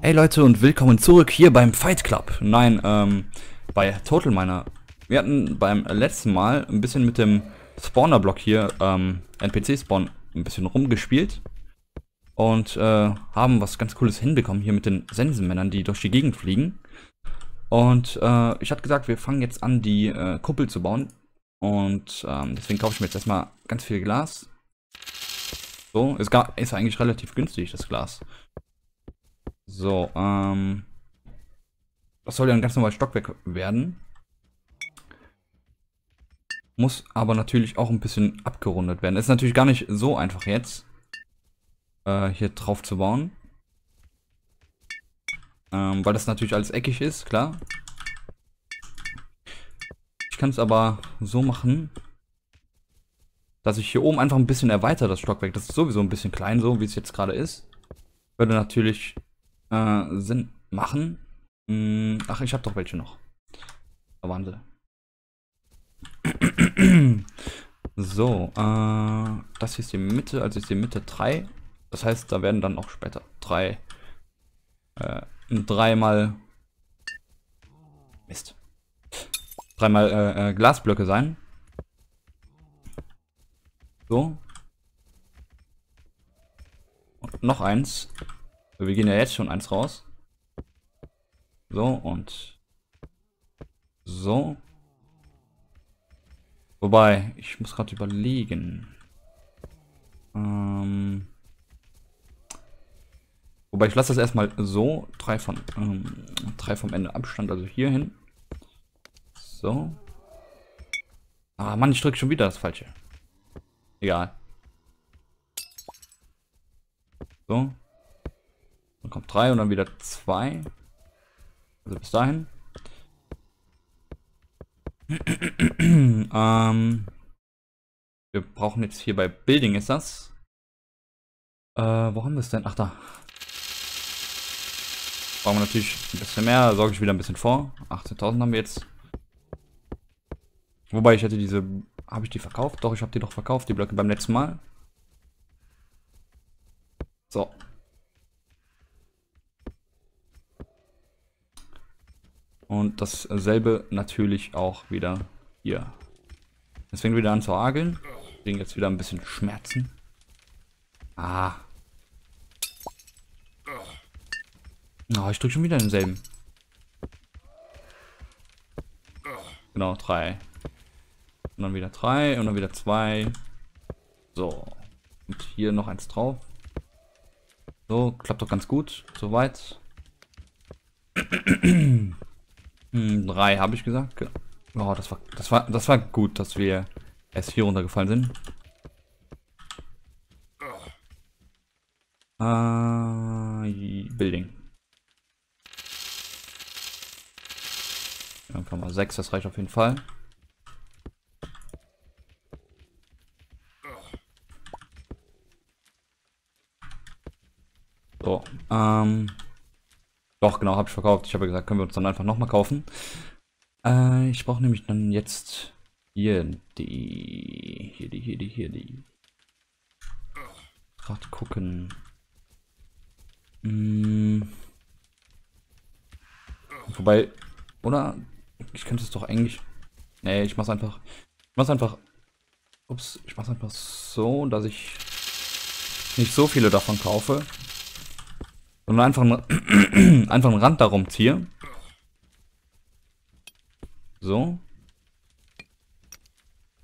Hey Leute und willkommen zurück hier beim Fight Club. Nein, ähm, bei Total Miner. Wir hatten beim letzten Mal ein bisschen mit dem Spawner-Block hier, ähm, NPC-Spawn, ein bisschen rumgespielt. Und äh, haben was ganz Cooles hinbekommen hier mit den Sensenmännern, die durch die Gegend fliegen. Und äh, ich hatte gesagt, wir fangen jetzt an, die äh, Kuppel zu bauen. Und ähm, deswegen kaufe ich mir jetzt erstmal ganz viel Glas. So, gar, ist eigentlich relativ günstig, das Glas. So, ähm. Das soll ja ein ganz normales Stockwerk werden. Muss aber natürlich auch ein bisschen abgerundet werden. Ist natürlich gar nicht so einfach jetzt, äh, hier drauf zu bauen. Ähm, weil das natürlich alles eckig ist, klar. Ich kann es aber so machen, dass ich hier oben einfach ein bisschen erweitere, das Stockwerk. Das ist sowieso ein bisschen klein, so wie es jetzt gerade ist. Würde natürlich äh, Sinn machen. Hm, ach, ich habe doch welche noch. Da waren sie. so, äh, das hier ist die Mitte, also ist die Mitte 3. Das heißt, da werden dann auch später drei, äh, dreimal, Mist, dreimal äh, äh, Glasblöcke sein. So. Und noch eins. Wir gehen ja jetzt schon eins raus. So und so. Wobei, ich muss gerade überlegen. Ähm Wobei ich lasse das erstmal so. Drei von ähm, drei vom Ende Abstand, also hier hin. So. Ah Mann, ich drücke schon wieder das falsche. Egal. So. Dann kommt 3 und dann wieder 2. Also bis dahin. ähm, wir brauchen jetzt hier bei Building ist das. Äh, wo haben wir es denn? Ach da. Brauchen wir natürlich ein bisschen mehr. Sorge ich wieder ein bisschen vor. 18.000 haben wir jetzt. Wobei ich hätte diese... Habe ich die verkauft? Doch, ich habe die doch verkauft, die Blöcke beim letzten Mal. So, Und dasselbe natürlich auch wieder hier. Es fängt wieder an zu hageln. Deswegen jetzt wieder ein bisschen Schmerzen. Ah. Oh, ich drücke schon wieder denselben. Genau, drei. Und dann wieder drei und dann wieder zwei. So. Und hier noch eins drauf. So, klappt doch ganz gut. Soweit. Hm, drei habe ich gesagt. Oh, das war, das war, das war gut, dass wir erst hier runtergefallen sind. Äh, Building. Einfach mal sechs, das reicht auf jeden Fall. So, ähm, doch, genau, habe ich verkauft. Ich habe ja gesagt, können wir uns dann einfach nochmal kaufen. Äh, ich brauche nämlich dann jetzt hier die, hier die, hier die, hier die. Gerade gucken. Hm. Wobei, oder? Ich könnte es doch eigentlich. Nee, ich mach's einfach. Ich mach's einfach. Ups, ich mach's einfach so, dass ich nicht so viele davon kaufe. Und einfach einen, einfach einen Rand darum ziehe. So.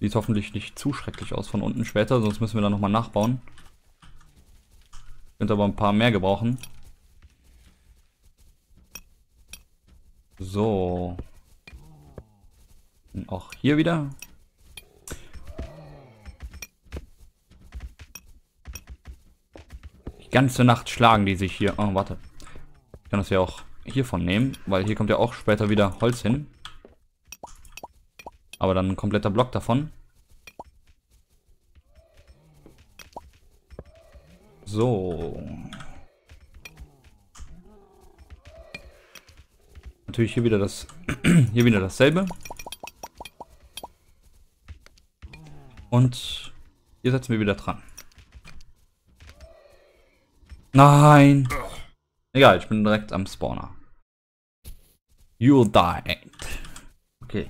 Sieht hoffentlich nicht zu schrecklich aus von unten später, sonst müssen wir da nochmal nachbauen. Könnte aber ein paar mehr gebrauchen. So. Auch hier wieder. Ganze Nacht schlagen die sich hier. Oh, warte. Ich kann das ja auch hiervon nehmen, weil hier kommt ja auch später wieder Holz hin. Aber dann ein kompletter Block davon. So. Natürlich hier wieder das hier wieder dasselbe. Und hier setzen wir wieder dran. Nein. Egal, ich bin direkt am Spawner. You'll die. Okay.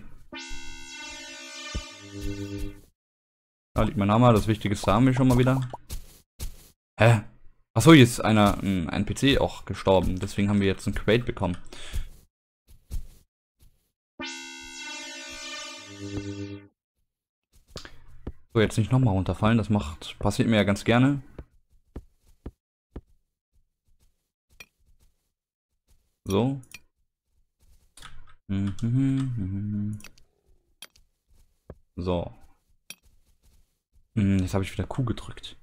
Da liegt mein Hammer, das Wichtigste haben wir schon mal wieder. Hä? Achso, hier ist einer, ein NPC auch gestorben. Deswegen haben wir jetzt einen Crate bekommen. So, jetzt nicht nochmal runterfallen. Das macht, passiert mir ja ganz gerne. So. So. Hm, jetzt habe ich wieder Q gedrückt.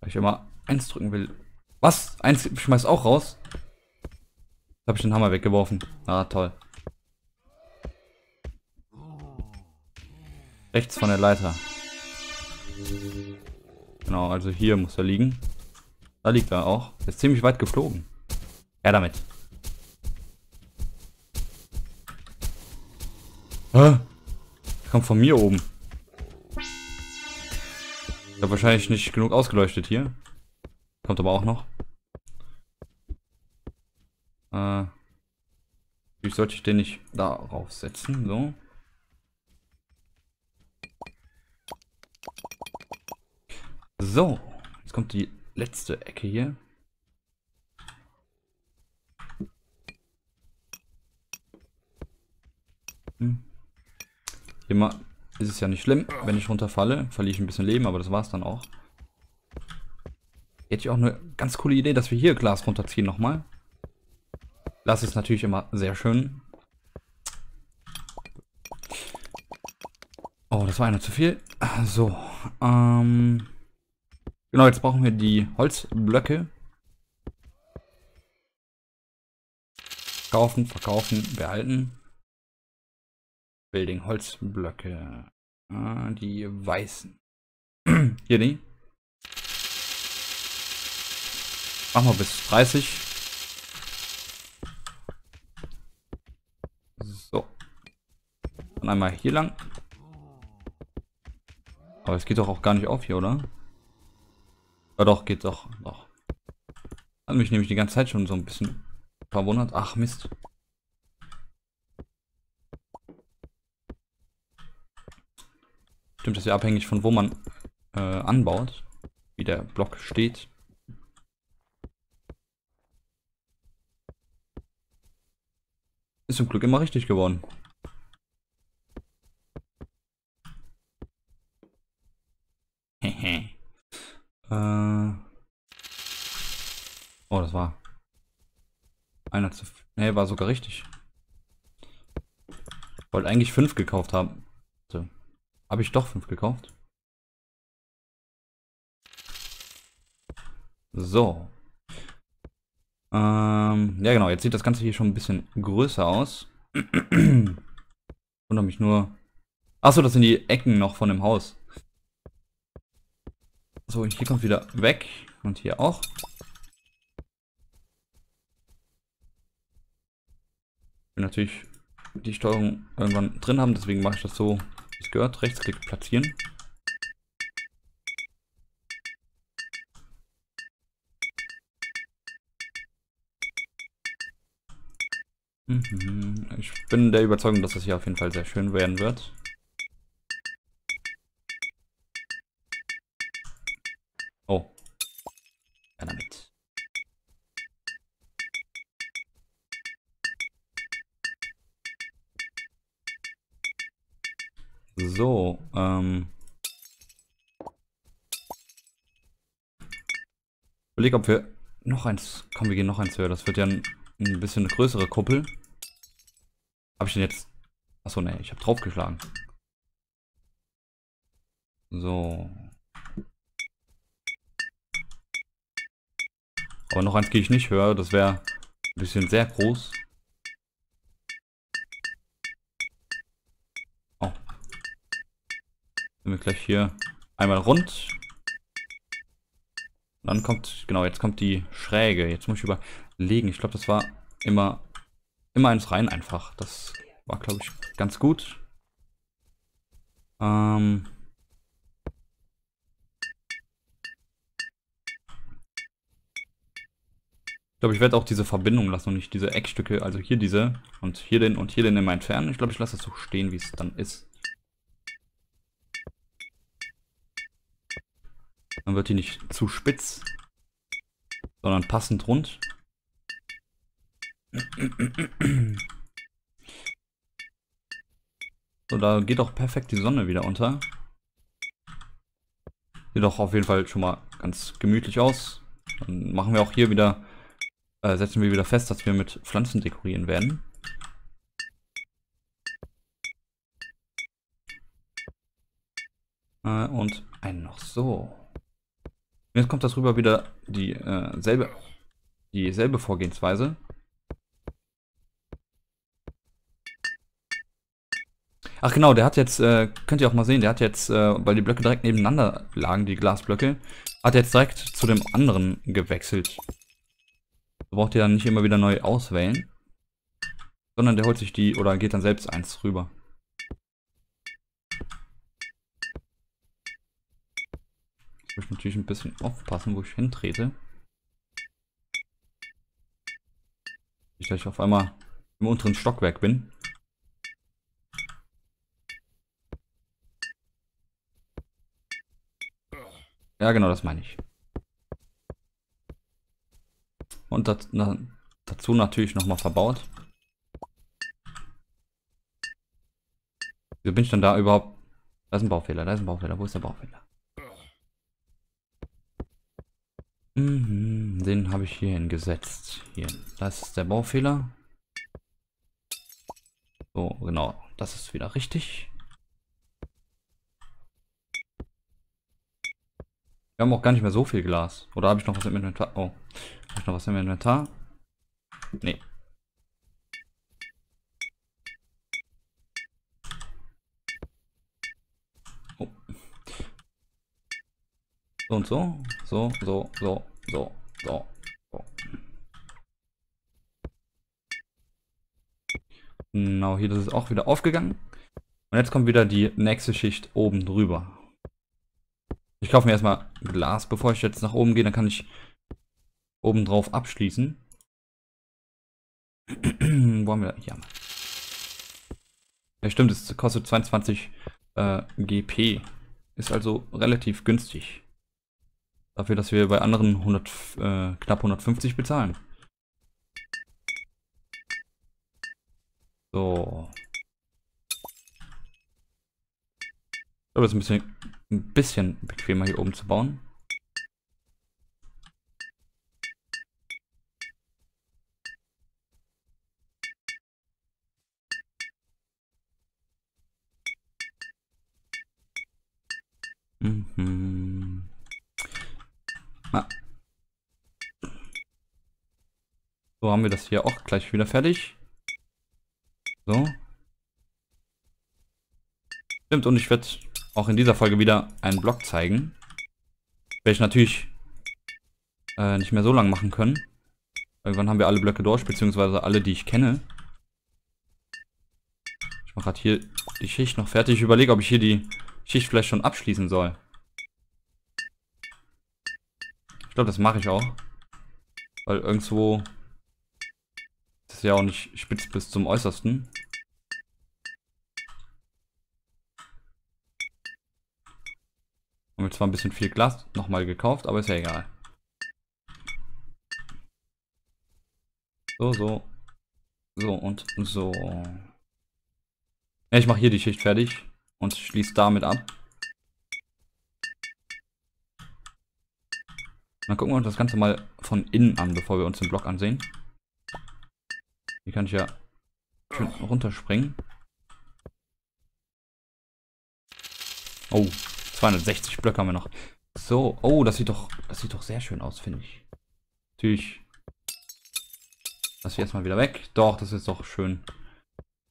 Weil ich immer eins drücken will. Was? Eins schmeißt auch raus? Habe ich den Hammer weggeworfen. Ah, toll. Rechts von der Leiter. Genau, also hier muss er liegen. Da liegt er auch. Ist ziemlich weit geflogen. Ja, damit. Hä? Kommt von mir oben. Ich habe wahrscheinlich nicht genug ausgeleuchtet hier. Kommt aber auch noch. Äh, wie sollte ich den nicht darauf setzen? So. So, jetzt kommt die letzte Ecke hier. Hm. Mal ist es ja nicht schlimm, wenn ich runterfalle. Verliere ich ein bisschen Leben, aber das war es dann auch. Hätte ich auch eine ganz coole Idee, dass wir hier Glas runterziehen nochmal. Das ist natürlich immer sehr schön. Oh, das war einer zu viel. So, ähm... Genau, jetzt brauchen wir die Holzblöcke. Kaufen, verkaufen, behalten. Building, Holzblöcke. Ah, die weißen. Hier die. Machen wir bis 30. So. Dann einmal hier lang. Aber es geht doch auch gar nicht auf hier, oder? Ja doch, geht doch. doch. Hat mich nämlich die ganze Zeit schon so ein bisschen verwundert. Ach Mist. Stimmt, das ist ja abhängig von wo man äh, anbaut. Wie der Block steht. Ist zum Glück immer richtig geworden. Hehe. äh. Oh, das war. Einer zu. Ne, war sogar richtig. Wollte eigentlich fünf gekauft haben. So. Habe ich doch fünf gekauft. So. Ähm, ja genau, jetzt sieht das Ganze hier schon ein bisschen größer aus. Wundere mich nur. Achso, das sind die Ecken noch von dem Haus. So, hier kommt wieder weg. Und hier auch. Will natürlich die Steuerung irgendwann drin haben, deswegen mache ich das so, wie es gehört. Rechtsklick platzieren. Mhm. Ich bin der Überzeugung, dass das hier auf jeden Fall sehr schön werden wird. So, ähm. Überleg, ob wir noch eins. Komm, wir gehen noch eins höher. Das wird ja ein, ein bisschen eine größere Kuppel. Habe ich denn jetzt... Achso, ne, ich habe draufgeschlagen. So. Aber noch eins gehe ich nicht höher. Das wäre ein bisschen sehr groß. Sind wir gleich hier einmal rund. Dann kommt, genau, jetzt kommt die Schräge. Jetzt muss ich überlegen. Ich glaube, das war immer immer eins rein einfach. Das war, glaube ich, ganz gut. Ähm Ich glaube, ich werde auch diese Verbindung lassen und nicht diese Eckstücke, also hier diese und hier den und hier den immer entfernen. Ich glaube, ich lasse das so stehen, wie es dann ist. Dann wird die nicht zu spitz, sondern passend rund. So, da geht auch perfekt die Sonne wieder unter. Sieht doch auf jeden Fall schon mal ganz gemütlich aus. Dann machen wir auch hier wieder äh, setzen wir wieder fest, dass wir mit Pflanzen dekorieren werden. Äh, und einen noch so. Jetzt kommt das rüber wieder die äh, selbe, dieselbe Vorgehensweise. Ach genau, der hat jetzt, äh, könnt ihr auch mal sehen, der hat jetzt, äh, weil die Blöcke direkt nebeneinander lagen, die Glasblöcke, hat jetzt direkt zu dem anderen gewechselt braucht ihr dann nicht immer wieder neu auswählen. Sondern der holt sich die oder geht dann selbst eins rüber. Muss natürlich ein bisschen aufpassen, wo ich hintrete. Ich gleich auf einmal im unteren Stockwerk bin. Ja, genau, das meine ich. Und das, na, dazu natürlich nochmal verbaut. Wieso bin ich dann da überhaupt? Da ist ein Baufehler, da ist ein Baufehler. Wo ist der Baufehler? Mhm, den habe ich hier hingesetzt. Hier, das ist der Baufehler. So, genau. Das ist wieder richtig. Wir haben auch gar nicht mehr so viel Glas. Oder habe ich noch was im Inventar? Oh. Habe ich noch was im Inventar? Nee. So und so. So, so, so, so, so, so. Genau, hier ist es auch wieder aufgegangen. Und jetzt kommt wieder die nächste Schicht oben drüber. Ich kaufe mir erstmal Glas, bevor ich jetzt nach oben gehe, dann kann ich obendrauf abschließen. Wo haben wir? Hier. Ja, stimmt, es kostet 22 äh, GP. Ist also relativ günstig. Dafür, dass wir bei anderen 100, äh, knapp 150 bezahlen. So. Ich glaube, es ist ein bisschen, ein bisschen bequemer hier oben zu bauen. Mhm. Ah. So haben wir das hier auch gleich wieder fertig. So. Stimmt, und ich werde auch in dieser Folge wieder einen Block zeigen. Werde ich natürlich äh, nicht mehr so lang machen können. Irgendwann haben wir alle Blöcke durch, beziehungsweise alle, die ich kenne. Ich mache gerade hier die Schicht noch fertig. Ich überlege, ob ich hier die Schicht vielleicht schon abschließen soll. Glaube, das mache ich auch. Weil irgendwo ist es ja auch nicht spitz bis zum Äußersten. Haben wir zwar ein bisschen viel Glas nochmal gekauft, aber ist ja egal. So, so. So und so. Ja, ich mache hier die Schicht fertig und schließt damit ab. Dann gucken wir uns das Ganze mal von innen an, bevor wir uns den Block ansehen. Hier kann ich ja schön runterspringen. Oh, 260 Blöcke haben wir noch. So, oh, das sieht doch, das sieht doch sehr schön aus, finde ich. Natürlich. Lass ich erstmal wieder weg. Doch, das ist doch schön.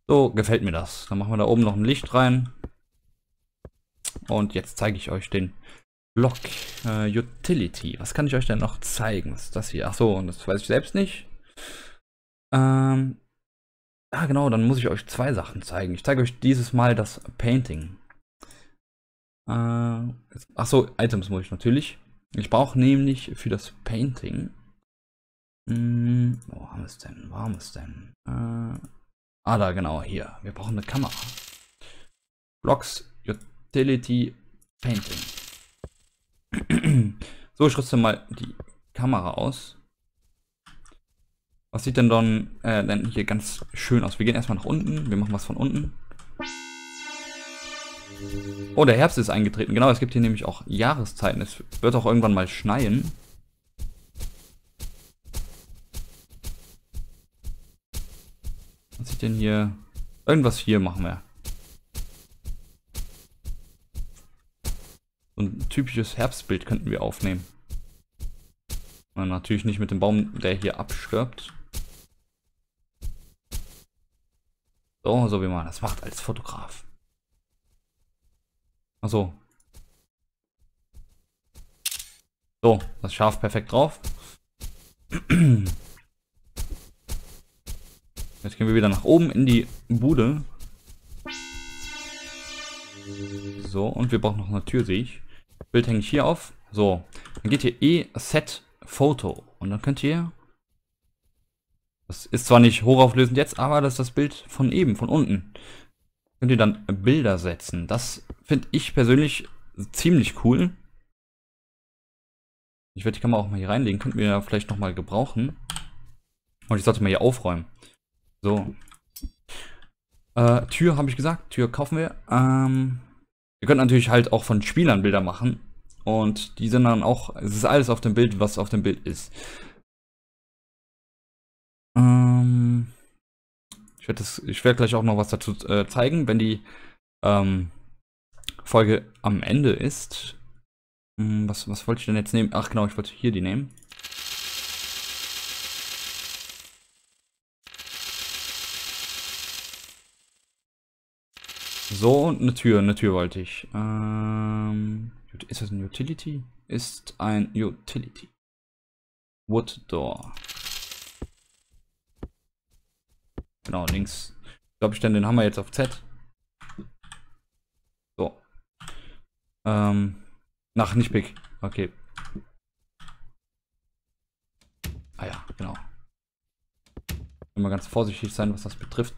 So, gefällt mir das. Dann machen wir da oben noch ein Licht rein. Und jetzt zeige ich euch den Block äh, Utility. Was kann ich euch denn noch zeigen? Was ist das hier? Achso, und das weiß ich selbst nicht. Ähm, ah, genau, dann muss ich euch zwei Sachen zeigen. Ich zeige euch dieses Mal das Painting. Äh, achso, Items muss ich natürlich. Ich brauche nämlich für das Painting Hm, wo haben wir es denn? Wo haben wir es denn? Äh, ah, da genau, hier. Wir brauchen eine Kamera. Blocks Utility Painting. So, ich rüste mal die Kamera aus. Was sieht denn dann, äh, denn hier ganz schön aus? Wir gehen erstmal nach unten. Wir machen was von unten. Oh, der Herbst ist eingetreten. Genau, es gibt hier nämlich auch Jahreszeiten. Es wird auch irgendwann mal schneien. Was sieht denn hier? Irgendwas hier machen wir. So ein typisches Herbstbild könnten wir aufnehmen. Und natürlich nicht mit dem Baum, der hier abstirbt. So, so wie man das macht als Fotograf. Achso. So, das Schaf perfekt drauf. Jetzt gehen wir wieder nach oben in die Bude. So, und wir brauchen noch eine Tür, sehe ich. Bild hänge ich hier auf. So, dann geht hier E Set Photo. Und dann könnt ihr... Das ist zwar nicht hochauflösend jetzt, aber das ist das Bild von eben, von unten. Könnt ihr dann Bilder setzen. Das finde ich persönlich ziemlich cool. Ich werde die Kamera auch mal hier reinlegen. Könnten wir ja vielleicht nochmal gebrauchen. Und ich sollte mal hier aufräumen. So. Äh, Tür habe ich gesagt. Tür kaufen wir. Ähm, ihr könnt natürlich halt auch von Spielern Bilder machen. Und die sind dann auch, es ist alles auf dem Bild, was auf dem Bild ist. Ähm, ich werde werd gleich auch noch was dazu äh, zeigen, wenn die ähm, Folge am Ende ist. Hm, was, was wollte ich denn jetzt nehmen? Ach genau, ich wollte hier die nehmen. So, und eine Tür, eine Tür wollte ich. Ähm, ist das ein Utility? Ist ein Utility. Wood Door. Genau, links. Ich glaube, ich stelle den Hammer jetzt auf Z. So. Ähm, nach nicht Pick. Okay. Ah ja, genau. Immer ganz vorsichtig sein, was das betrifft.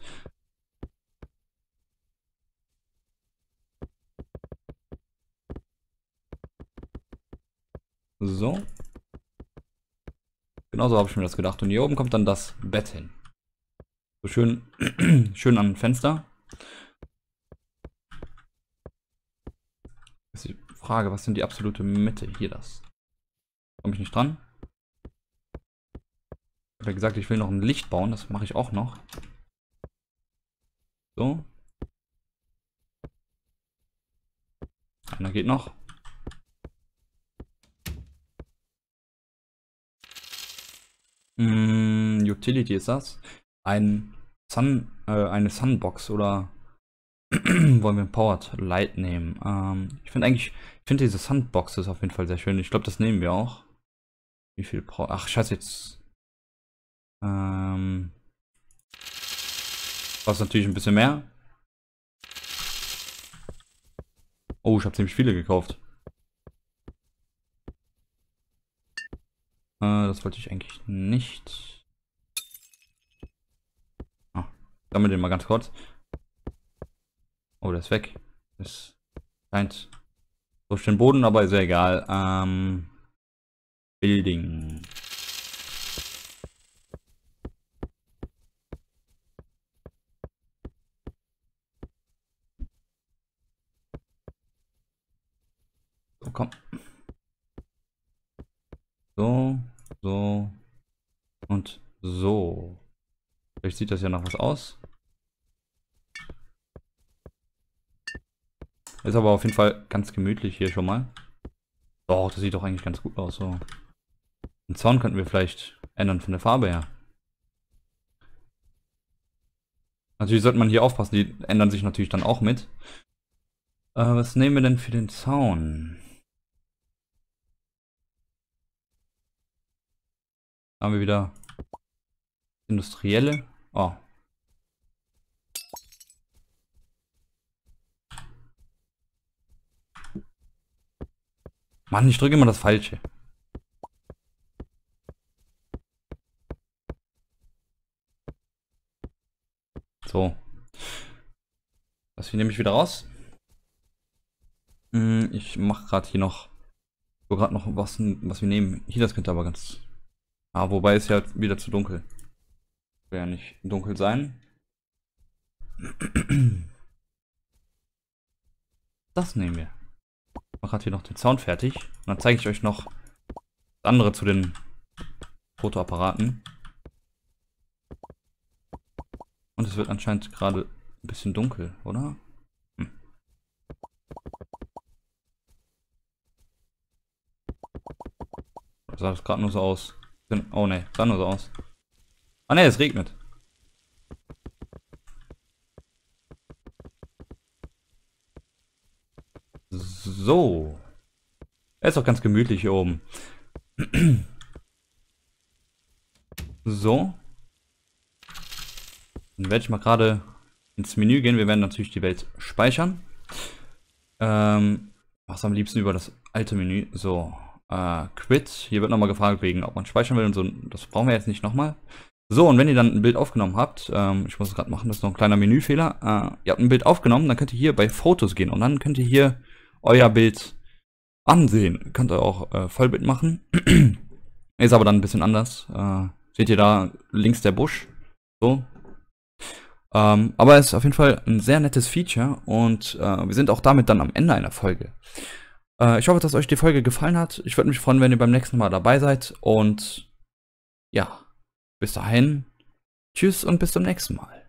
So. Genauso habe ich mir das gedacht. Und hier oben kommt dann das Bett hin. So schön, schön an Fenster. ist die Frage, was sind die absolute Mitte? Hier das. Komme ich nicht dran? Ich habe ja gesagt, ich will noch ein Licht bauen. Das mache ich auch noch. So. Einer geht noch. Mm, Utility ist das. Ein Sun, äh, eine Sunbox oder wollen wir Powered Light nehmen? Ähm, ich finde eigentlich, ich finde diese Sunbox ist auf jeden Fall sehr schön. Ich glaube, das nehmen wir auch. Wie viel braucht. Ach, scheiße, jetzt. Ähm. Was natürlich ein bisschen mehr. Oh, ich habe ziemlich viele gekauft. Äh, das wollte ich eigentlich nicht. Ah, sammle den mal ganz kurz. Oh, der ist weg. Das scheint so schön Boden, aber ist ja egal. Ähm, Building. So, komm. So, so und so. Vielleicht sieht das ja noch was aus. Ist aber auf jeden Fall ganz gemütlich hier schon mal. Doch, das sieht doch eigentlich ganz gut aus. So. Den Zaun könnten wir vielleicht ändern von der Farbe her. Natürlich sollte man hier aufpassen, die ändern sich natürlich dann auch mit. Äh, was nehmen wir denn für den Zaun? Haben wir wieder industrielle. Oh. Mann, ich drücke immer das Falsche. So. Das hier nehme ich wieder raus. Hm, ich mache gerade hier noch, so gerade noch was, was wir nehmen. Hier, das könnte aber ganz... Ah, wobei ist ja wieder zu dunkel. Will ja nicht dunkel sein. Das nehmen wir. Ich mache gerade hier noch den Sound fertig. Und dann zeige ich euch noch das andere zu den Fotoapparaten. Und es wird anscheinend gerade ein bisschen dunkel, oder? Hm. Sah das gerade nur so aus. Oh ne, sah nur so aus. Ah ne, es regnet. So. Er ist auch ganz gemütlich hier oben. so. Dann werde ich mal gerade ins Menü gehen. Wir werden natürlich die Welt speichern. Ähm, was am liebsten über das alte Menü. So, äh, Quit. Hier wird nochmal gefragt wegen, ob man speichern will und so. Das brauchen wir jetzt nicht nochmal. So, und wenn ihr dann ein Bild aufgenommen habt, ähm, ich muss es gerade machen, das ist noch ein kleiner Menüfehler. Äh, ihr habt ein Bild aufgenommen, dann könnt ihr hier bei Fotos gehen und dann könnt ihr hier euer Bild ansehen. Könnt ihr auch äh, Vollbild machen. ist aber dann ein bisschen anders. Äh, seht ihr da links der Busch? So. Ähm, aber es ist auf jeden Fall ein sehr nettes Feature und äh, wir sind auch damit dann am Ende einer Folge. Äh, ich hoffe, dass euch die Folge gefallen hat. Ich würde mich freuen, wenn ihr beim nächsten Mal dabei seid und ja, bis dahin. Tschüss und bis zum nächsten Mal.